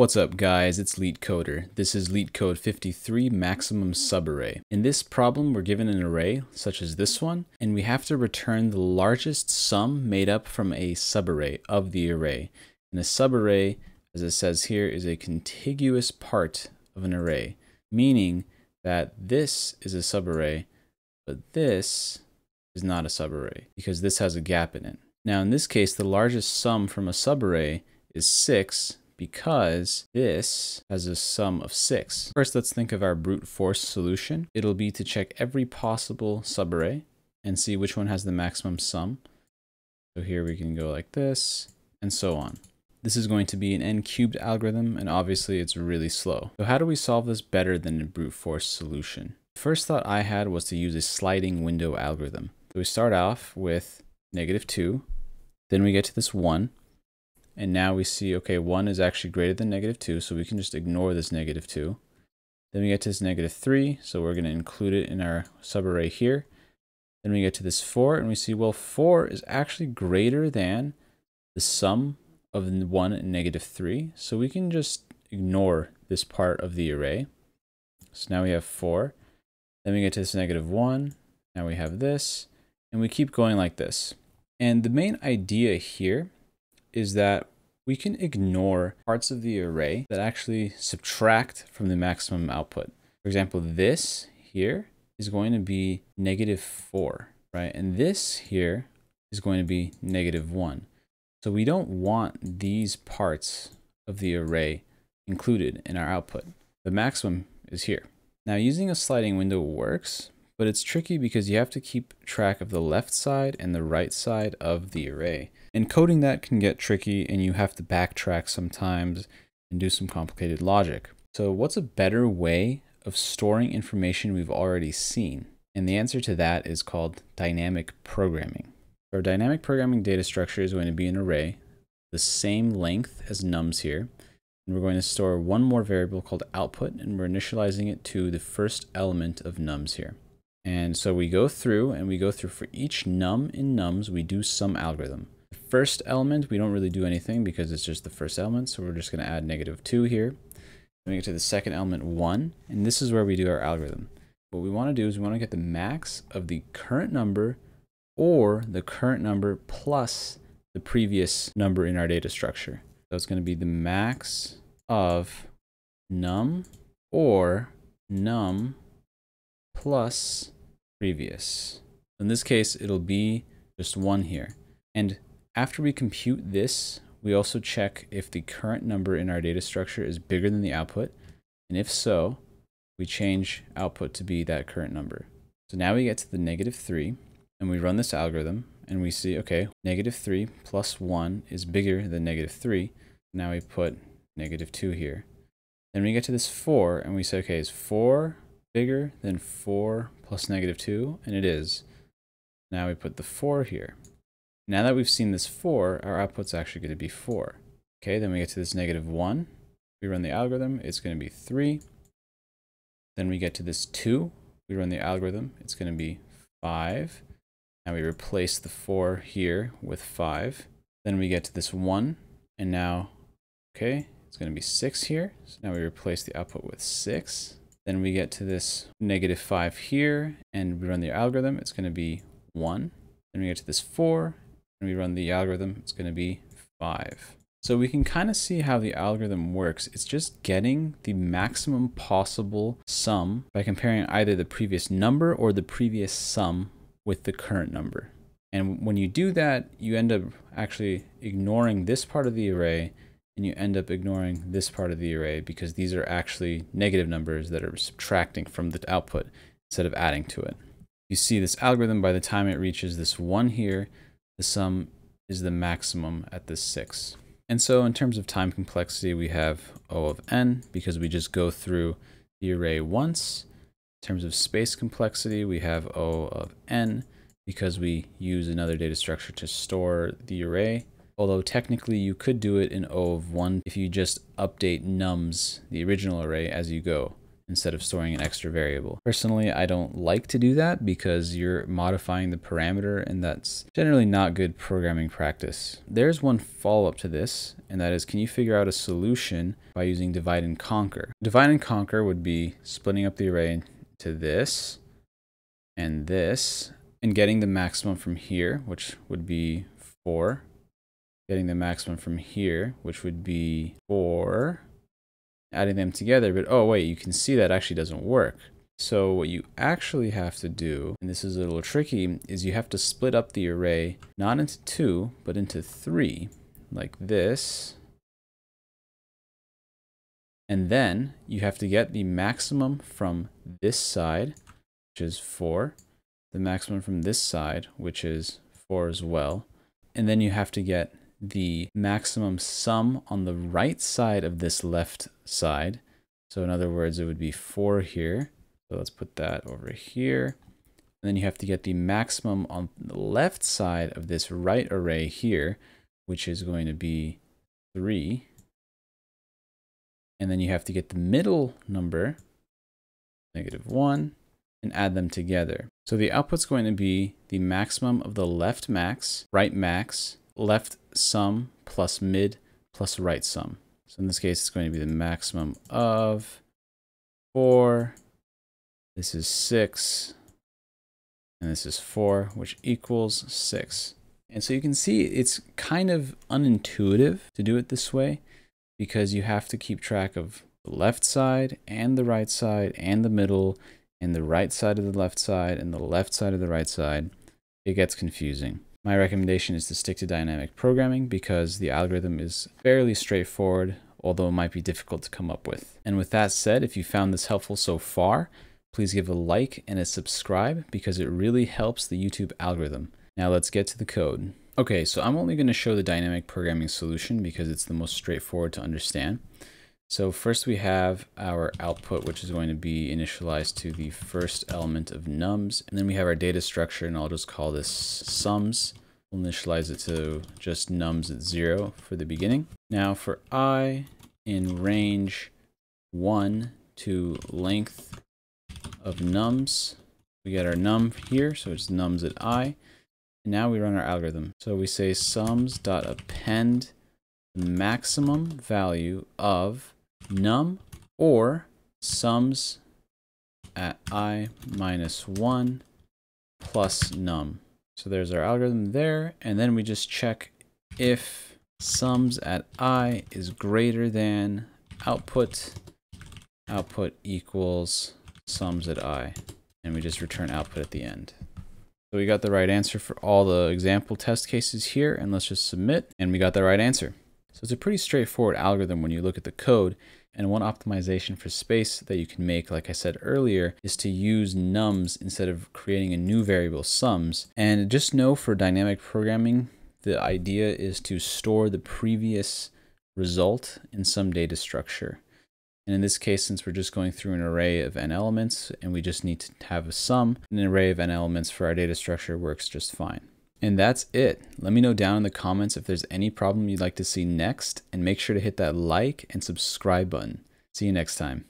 What's up guys, it's LeetCoder. This is LeetCode 53 maximum subarray. In this problem, we're given an array, such as this one, and we have to return the largest sum made up from a subarray of the array. And a subarray, as it says here, is a contiguous part of an array, meaning that this is a subarray, but this is not a subarray, because this has a gap in it. Now in this case, the largest sum from a subarray is 6, because this has a sum of six. First, let's think of our brute force solution. It'll be to check every possible subarray and see which one has the maximum sum. So here we can go like this and so on. This is going to be an n cubed algorithm and obviously it's really slow. So how do we solve this better than a brute force solution? First thought I had was to use a sliding window algorithm. So we start off with negative 2, then we get to this 1, and now we see, okay, 1 is actually greater than negative 2, so we can just ignore this negative 2. Then we get to this negative 3, so we're going to include it in our subarray here. Then we get to this 4, and we see, well, 4 is actually greater than the sum of 1 and negative 3. So we can just ignore this part of the array. So now we have 4. Then we get to this negative 1. Now we have this. And we keep going like this. And the main idea here is that we can ignore parts of the array that actually subtract from the maximum output. For example, this here is going to be negative 4, right? And this here is going to be negative 1. So we don't want these parts of the array included in our output. The maximum is here. Now using a sliding window works, but it's tricky because you have to keep track of the left side and the right side of the array. Encoding that can get tricky and you have to backtrack sometimes and do some complicated logic. So what's a better way of storing information we've already seen? And the answer to that is called dynamic programming. Our dynamic programming data structure is going to be an array, the same length as nums here. And we're going to store one more variable called output, and we're initializing it to the first element of nums here. And so we go through and we go through for each num in nums, we do some algorithm. The first element, we don't really do anything because it's just the first element. So we're just going to add negative 2 here. Then we get to the second element 1. And this is where we do our algorithm. What we want to do is we want to get the max of the current number or the current number plus the previous number in our data structure. So it's going to be the max of num or num plus previous. In this case, it'll be just one here. And after we compute this, we also check if the current number in our data structure is bigger than the output. And if so, we change output to be that current number. So now we get to the negative 3, and we run this algorithm, and we see, okay, negative 3 plus 1 is bigger than negative 3. Now we put negative 2 here. Then we get to this 4, and we say, okay, is 4 bigger than 4 plus negative 2? And it is. Now we put the 4 here. Now that we've seen this 4, our output's actually going to be 4. Okay, then we get to this negative 1. We run the algorithm, it's going to be 3. Then we get to this 2. We run the algorithm, it's going to be 5. Now we replace the 4 here with 5. Then we get to this 1, and now, okay, it's going to be 6 here. So now we replace the output with 6. Then we get to this negative 5 here, and we run the algorithm. It's going to be 1. Then we get to this 4, and we run the algorithm. It's going to be 5. So we can kind of see how the algorithm works. It's just getting the maximum possible sum by comparing either the previous number or the previous sum with the current number. And when you do that, you end up actually ignoring this part of the array and you end up ignoring this part of the array because these are actually negative numbers that are subtracting from the output instead of adding to it. You see this algorithm, by the time it reaches this one here, the sum is the maximum at this six. And so in terms of time complexity, we have O of n because we just go through the array once. In terms of space complexity, we have O of n because we use another data structure to store the array although technically you could do it in O of 1 if you just update nums, the original array, as you go. instead of storing an extra variable. Personally, I don't like to do that because you're modifying the parameter and that's generally not good programming practice. There's one follow-up to this, and that is can you figure out a solution by using divide and conquer? Divide and conquer would be splitting up the array into this and this and getting the maximum from here, which would be 4. Getting the maximum from here, which would be 4 adding them together, but oh wait, you can see that actually doesn't work. So what you actually have to do, and this is a little tricky, is you have to split up the array not into two, but into three, like this. And then you have to get the maximum from this side, which is four, the maximum from this side, which is four as well. And then you have to get the maximum sum on the right side of this left side. So in other words, it would be 4 here. So let's put that over here. And then you have to get the maximum on the left side of this right array here, which is going to be 3. And then you have to get the middle number, negative 1, and add them together. So the output's going to be the maximum of the left max, right max, left sum plus mid plus right sum. So in this case, it's going to be the maximum of 4. This is 6. And this is 4, which equals 6. And so you can see it's kind of unintuitive to do it this way because you have to keep track of the left side and the right side and the middle and the right side of the left side and the left side of the right side. It gets confusing. My recommendation is to stick to dynamic programming because the algorithm is fairly straightforward, although it might be difficult to come up with. And with that said, if you found this helpful so far, please give a like and a subscribe because it really helps the YouTube algorithm. Now let's get to the code. Okay, so I'm only going to show the dynamic programming solution because it's the most straightforward to understand. So first we have our output, which is going to be initialized to the first element of nums. And then we have our data structure, and I'll just call this sums. We'll initialize it to just nums at zero for the beginning. Now for i in range one to length of nums, we get our num here, so it's nums at i. And now we run our algorithm. So we say sums dot append maximum value of num or sums at i minus 1 plus num. So there's our algorithm there, and then we just check if sums at i is greater than output, output equals sums at i, and we just return output at the end. So we got the right answer for all the example test cases here, and let's just submit, and we got the right answer. So it's a pretty straightforward algorithm when you look at the code, and one optimization for space that you can make, like I said earlier, is to use nums instead of creating a new variable sums. And just know for dynamic programming, the idea is to store the previous result in some data structure. And in this case, since we're just going through an array of n elements and we just need to have a sum, an array of n elements for our data structure works just fine. And that's it. Let me know down in the comments if there's any problem you'd like to see next, and make sure to hit that like and subscribe button. See you next time.